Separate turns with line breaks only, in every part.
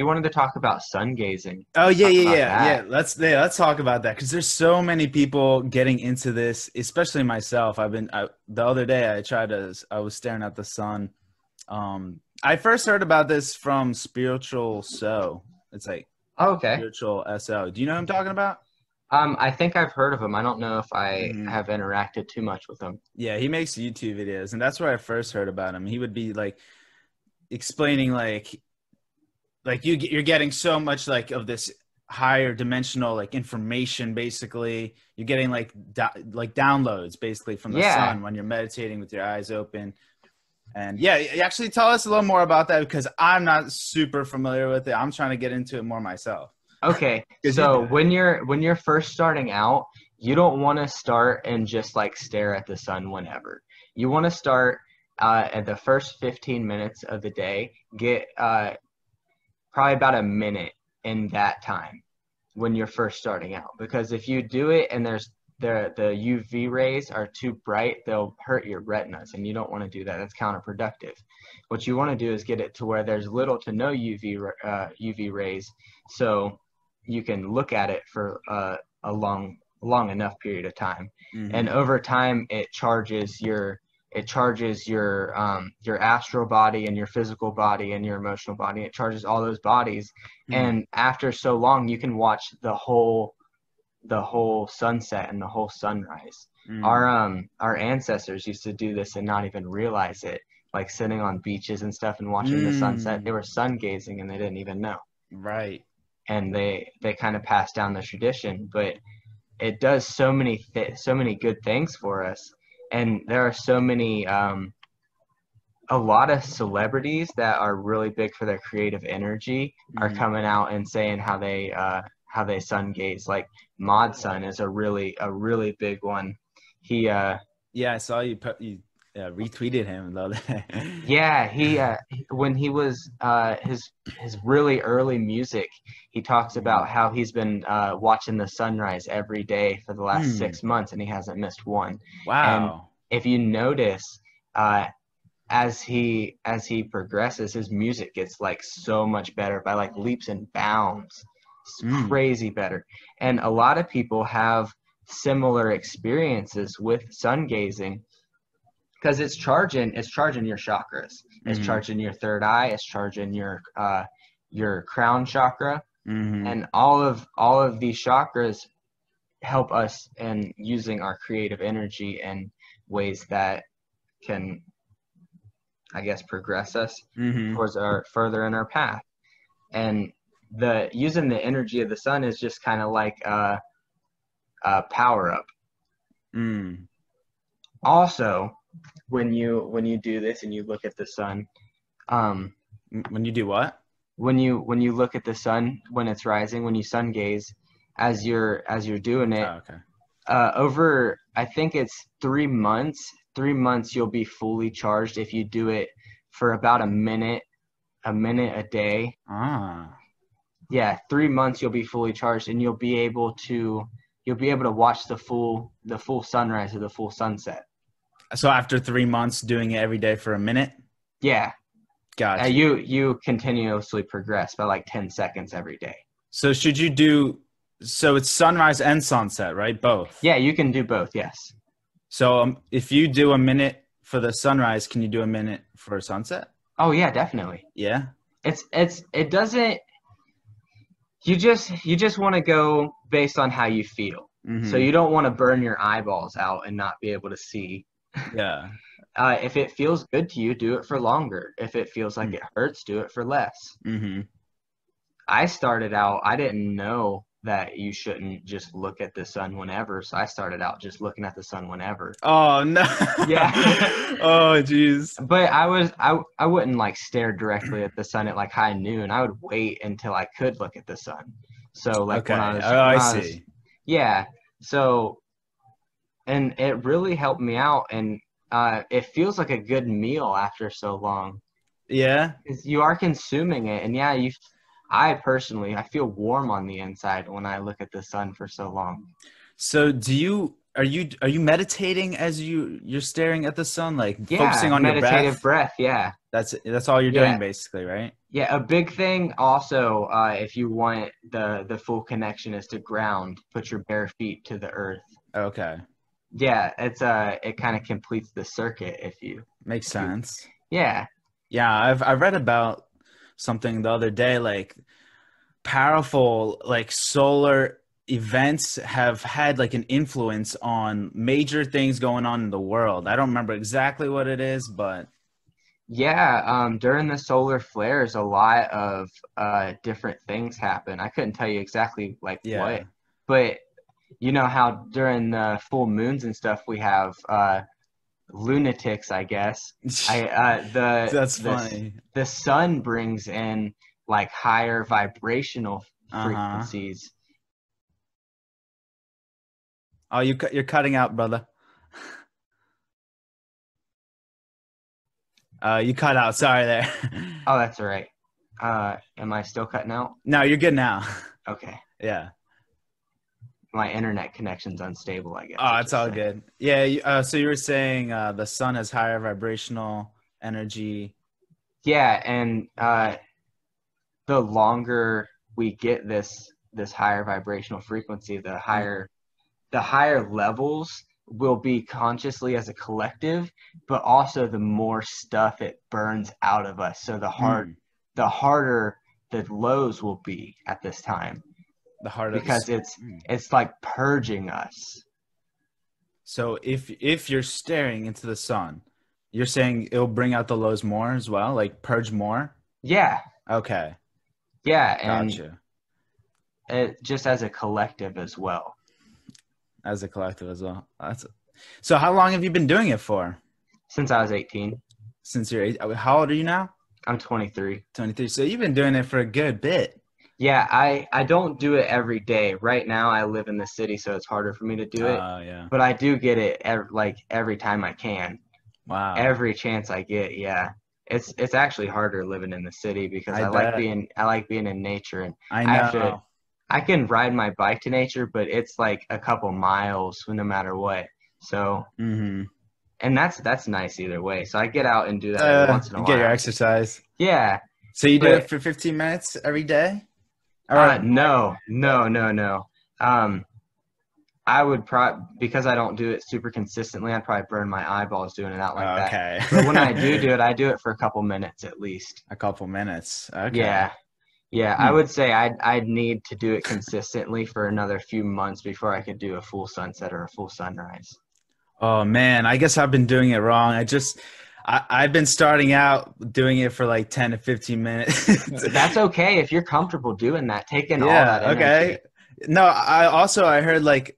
you wanted to talk about sun gazing.
Oh yeah, yeah, yeah,
that.
yeah. Let's yeah, let's talk about that because there's so many people getting into this, especially myself. I've been I, the other day. I tried to. I was staring at the sun. Um, I first heard about this from Spiritual So. It's like
Oh, okay.
Spiritual So. Do you know what I'm talking about?
Um, I think I've heard of him. I don't know if I
Mhm.
have interacted too much with him.
Yeah, he makes YouTube videos, and that's where I first heard about him. He would be like explaining like like you you're getting so much like of this higher dimensional like information basically you're getting like do- like downloads basically from the
Yeah.
sun when you're meditating with your eyes open and yeah actually tell us a little more about that because i'm not super familiar with it i'm trying to get into it more myself
okay so when you're when you're first starting out, you don't want to start and just like stare at the sun whenever. You want to start uh, at the first 15 minutes of the day. Get uh, probably about a minute in that time when you're first starting out, because if you do it and there's the the UV rays are too bright, they'll hurt your retinas, and you don't want to do that. That's counterproductive. What you want to do is get it to where there's little to no UV uh, UV rays, so you can look at it for uh, a long long enough period of time
Mhm.
and over time it charges your it charges your um, your astral body and your physical body and your emotional body. It charges all those bodies.
Mhm.
and after so long you can watch the whole the whole sunset and the whole sunrise.
Mhm.
our um our ancestors used to do this and not even realize it like sitting on beaches and stuff and watching the sunset.
Mm.
they were sun gazing and they didn't even know.
Right.
And they they kind of passed down the tradition but it does so many th- so many good things for us and there are so many um a lot of celebrities that are really big for their creative energy are
Mhm.
coming out and saying how they uh how they sun gaze like mod sun is a really a really big one he uh
yeah i saw you put you uh, retweeted him.
Yeah, he uh, when he was uh, his his really early music, he talks about how he's been uh, watching the sunrise every day for the last
Hmm.
six months, and he hasn't missed one.
wow And
If you notice, uh, as he as he progresses, his music gets like so much better by like leaps and bounds. It's
Mm.
crazy better, and a lot of people have similar experiences with sun gazing because it's charging it's charging your chakras it's
Mhm.
charging your third eye it's charging your uh your crown chakra
Mhm.
and all of all of these chakras help us in using our creative energy in ways that can i guess progress us
Mhm.
towards our further in our path and the using the energy of the sun is just kind of like a, a power up
Mm.
also when you when you do this and you look at the sun um
when you do what?
when you when you look at the sun when it's rising when you sun gaze as you're as you're doing it
oh, okay.
uh over i think it's three months three months you'll be fully charged if you do it for about a minute a minute a day.
Ah.
Yeah three months you'll be fully charged and you'll be able to you'll be able to watch the full the full sunrise or the full sunset
So after three months doing it every day for a minute,
yeah
gotcha.
uh, you you continuously progress by like 10 seconds every day
so should you do? So it's sunrise and sunset, right? Both.
yeah you can do both yes
So um, if you do a minute for the sunrise, can you do a minute for sunset?
oh yeah definitely
Yeah.
it's it's it doesn't you just you just want to go based on how you feel
Mhm.
so you don't want to burn your eyeballs out and not be able to see
yeah.
uh, if it feels good to you do it for longer if it feels like
Mm.
it hurts do it for less
hmm
i started out i didn't know that you shouldn't just look at the sun whenever so i started out just looking at the sun whenever
Oh no.
Yeah.
oh jeez.
but i was i, I wouldn't like stare directly at the sun at like high noon i would wait until i could look at the sun so like
okay.
when i was,
oh, I
was-
see.
yeah so and it really helped me out and uh, it feels like a good meal after so long
Yeah,
you are consuming it and yeah you i personally i feel warm on the inside when i look at the sun for so long
So do you are you are you meditating as you you're staring at the sun, like
Yeah,
focusing on your
meditative
breath?
breath. Yeah.
That's that's all you're doing basically, right?
Yeah, a big thing also, uh, if you want the the full connection, is to ground. Put your bare feet to the earth.
Okay,
Yeah, it's uh, it kind of completes the circuit if you.
makes sense.
Yeah,
Yeah, I've I read about something the other day like powerful like solar events have had like an influence on major things going on in the world. I don't remember exactly what it is, but
yeah. Um, during the solar flares, a lot of uh different things happen. I couldn't tell you exactly like
yeah.
what, but you know how during the full moons and stuff we have uh lunatics, I guess. I uh the
That's
the,
funny.
the sun brings in like higher vibrational
Uh-huh.
frequencies.
Oh, you cut- you're cutting out, brother. Uh, you cut out. Sorry there.
Oh, that's all right. Uh, am I still cutting out?
no, you're good now.
Okay.
yeah.
My internet connection's unstable, I guess.
Oh, it's all
say.
good. Yeah. You, uh, so you were saying uh, the sun has higher vibrational energy.
Yeah, and uh, the longer we get this this higher vibrational frequency, the higher the higher levels will be consciously as a collective, but also the more stuff it burns out of us. So the hard
Mm,
the harder the lows will be at this time
the heart of
because it's
Mm.
it's like purging us.
So if if you're staring into the sun, you're saying it'll bring out the lows more as well, like purge more.
Yeah,
Okay,
yeah, and
gotcha.
it, just as a collective as well.
As a collective as well. That's so. How long have you been doing it for?
Since I was 18,
Since you're eight, how old are you now?
I'm 23.
23. So you've been doing it for a good bit.
Yeah, I I don't do it every day. Right now, I live in the city, so it's harder for me to do it.
Oh yeah.
But I do get it ev- like every time I can,
Wow.
every chance I get. Yeah, it's it's actually harder living in the city because
I
I, like being I like being in nature and
I
I have to-
know.
I can ride my bike to nature, but it's like a couple miles no matter what. So
Mm-hmm.
and that's that's nice either way. So I get out and do that
Uh,
once in a
you
while.
get your exercise.
yeah.
So you do
But-
it for 15 minutes every day? All
Uh, no, no, no, no. Um, I would probably because I don't do it super consistently. I'd probably burn my eyeballs doing it out like that.
okay.
But when I do do it, I do it for a couple minutes at least.
a couple minutes. Okay.
Yeah, yeah. I
Hmm.
would say I'd I'd need to do it consistently for another few months before I could do a full sunset or a full sunrise.
Oh man, I guess I've been doing it wrong. I just I, I've been starting out doing it for like 10 to 15 minutes.
That's okay if you're comfortable doing that. Taking all that energy.
okay. No, I also I heard like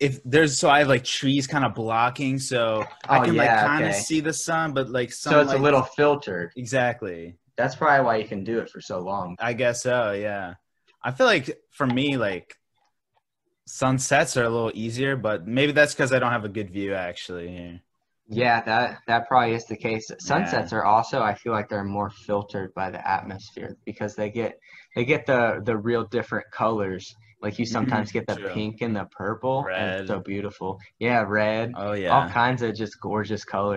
if there's so I have like trees kind of blocking, so I
Oh,
can like kind of
okay.
see the sun, but like
So it's a little filtered.
exactly.
That's probably why you can do it for so long.
I guess so. Yeah, I feel like for me, like sunsets are a little easier, but maybe that's because I don't have a good view actually. Here.
Yeah, that that probably is the case. Sunsets are also I feel like they're more filtered by the atmosphere because they get they get the the real different colors. Like you mm-hmm. sometimes get the
true.
pink and the purple and
Red.
it's so beautiful. Yeah, red.
Oh yeah.
All kinds of just gorgeous colors.